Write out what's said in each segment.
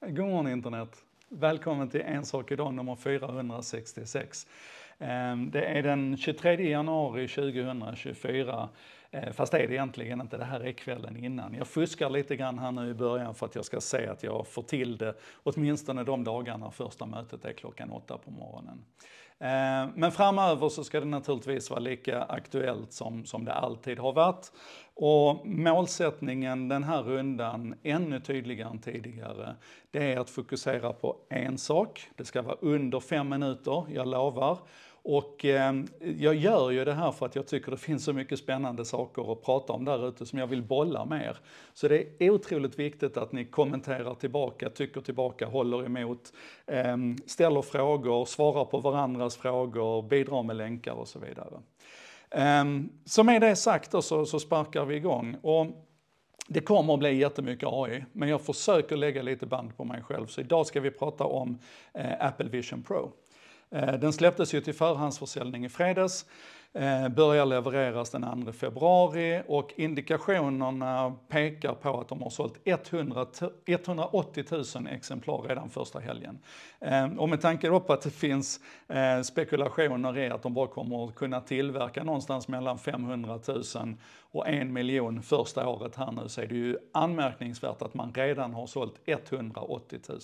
God morgon internet. Välkommen till En sak idag nummer 466. Ehm, det är den 23 januari 2024, eh, fast det är det egentligen inte, det här är kvällen innan. Jag fuskar lite grann här nu i början för att jag ska se att jag får till det, åtminstone de dagarna första mötet är klockan åtta på morgonen. Ehm, men framöver så ska det naturligtvis vara lika aktuellt som, som det alltid har varit. Och målsättningen den här rundan, ännu tydligare än tidigare, det är att fokusera på en sak. Det ska vara under fem minuter, jag lovar. Och eh, jag gör ju det här för att jag tycker det finns så mycket spännande saker att prata om där ute som jag vill bolla med er. Så det är otroligt viktigt att ni kommenterar tillbaka, tycker tillbaka, håller emot, eh, ställer frågor, svarar på varandras frågor, bidrar med länkar och så vidare. Ehm, så med det sagt då så, så sparkar vi igång. Och det kommer att bli jättemycket AI, men jag försöker lägga lite band på mig själv. Så idag ska vi prata om eh, Apple Vision Pro. Eh, den släpptes ju till förhandsförsäljning i fredags, eh, börjar levereras den 2 februari och indikationerna pekar på att de har sålt 100, 180 000 exemplar redan första helgen. Eh, och med tanke då på att det finns spekulationer i att de bara kommer att kunna tillverka någonstans mellan 500 000 och en miljon första året här nu så är det ju anmärkningsvärt att man redan har sålt 180 000.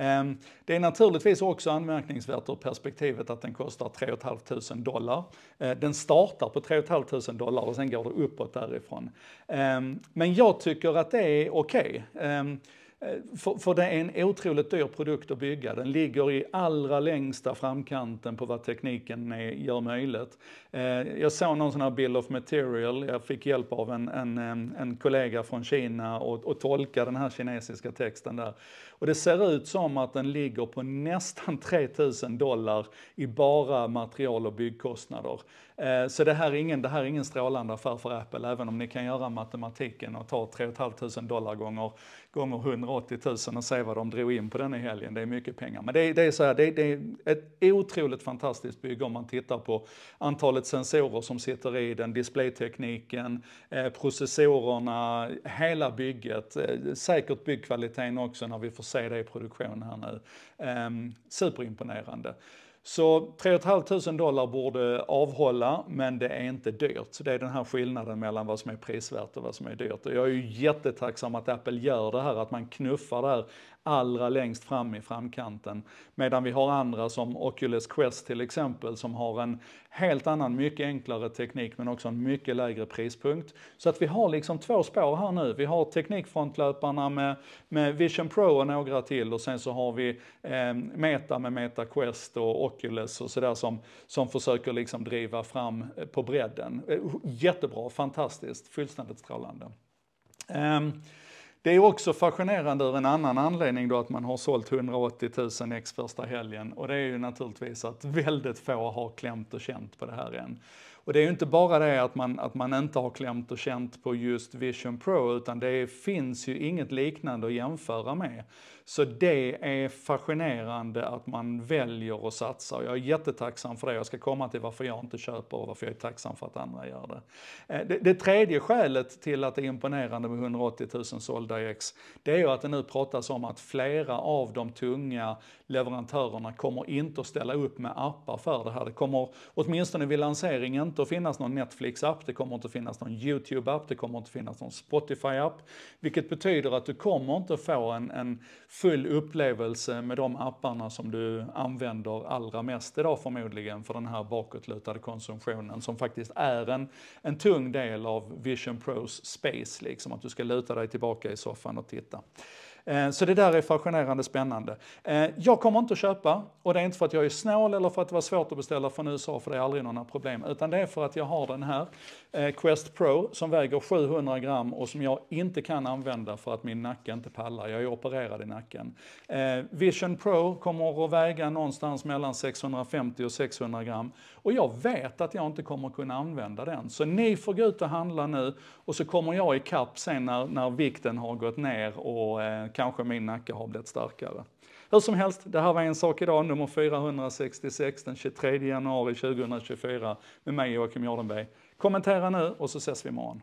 Ehm, det är naturligtvis också anmärkningsvärt ur perspektivet att den kostar 3 500 dollar. Ehm, den startar på 3 500 dollar och sen går det uppåt därifrån. Ehm, men jag tycker att det är okej. Okay. Eh, för, för, det är en otroligt dyr produkt att bygga. Den ligger i allra längsta framkanten på vad tekniken är, gör möjligt. Eh, jag såg någon sån här bill of material, jag fick hjälp av en, en, en kollega från Kina och, och tolka den här kinesiska texten där. Och det ser ut som att den ligger på nästan 3000 dollar i bara material och byggkostnader. Eh, så det här, är ingen, det här är ingen strålande affär för Apple, även om ni kan göra matematiken och ta 3 500 dollar gånger, gånger 180 000 och se vad de drog in på den i helgen. Det är mycket pengar. Men det, det är så här, det, det, är ett otroligt fantastiskt bygge om man tittar på antalet sensorer som sitter i den, displaytekniken, eh, processorerna, hela bygget, eh, säkert byggkvaliteten också när vi får se det i produktion här nu. Eh, superimponerande. Så 3 500 dollar borde avhålla, men det är inte dyrt. Så det är den här skillnaden mellan vad som är prisvärt och vad som är dyrt. Och jag är ju jättetacksam att Apple gör det här, att man knuffar det här allra längst fram i framkanten. Medan vi har andra som Oculus Quest till exempel som har en helt annan, mycket enklare teknik men också en mycket lägre prispunkt. Så att vi har liksom två spår här nu. Vi har teknikfrontlöparna med, med Vision Pro och några till och sen så har vi eh, Meta med Meta Quest och Oculus och sådär som, som försöker liksom driva fram eh, på bredden. Eh, jättebra, fantastiskt, fullständigt strålande. Um, det är också fascinerande ur en annan anledning då att man har sålt 180 000 ex första helgen och det är ju naturligtvis att väldigt få har klämt och känt på det här än. Och det är ju inte bara det att man, att man inte har klämt och känt på just Vision Pro, utan det finns ju inget liknande att jämföra med. Så det är fascinerande att man väljer att satsa. och Jag är jättetacksam för det. Jag ska komma till varför jag inte köper och varför jag är tacksam för att andra gör det. Eh, det, det tredje skälet till att det är imponerande med 180 000 sålda ex, det är ju att det nu pratas om att flera av de tunga leverantörerna kommer inte att ställa upp med appar för det här. Det kommer åtminstone vid lanseringen inte att finnas någon Netflix-app, det kommer inte att finnas någon YouTube-app, det kommer inte att finnas någon Spotify-app. Vilket betyder att du kommer inte att få en, en full upplevelse med de apparna som du använder allra mest idag förmodligen för den här bakåtlutade konsumtionen som faktiskt är en, en tung del av Vision Pros space, liksom att du ska luta dig tillbaka i soffan och titta. Eh, så det där är fascinerande spännande. Eh, jag kommer inte att köpa, och det är inte för att jag är snål eller för att det var svårt att beställa från USA, för det är aldrig några problem, utan det är för att jag har den här eh, Quest Pro som väger 700 gram och som jag inte kan använda för att min nacke inte pallar. Jag är opererad i nacken. Vision Pro kommer att väga någonstans mellan 650 och 600 gram och jag vet att jag inte kommer att kunna använda den. Så ni får gå ut och handla nu och så kommer jag ikapp sen när, när vikten har gått ner och kanske min nacke har blivit starkare. Hur som helst, det här var En sak idag, nummer 466 den 23 januari 2024 med mig Joakim Jardenberg. Kommentera nu och så ses vi imorgon.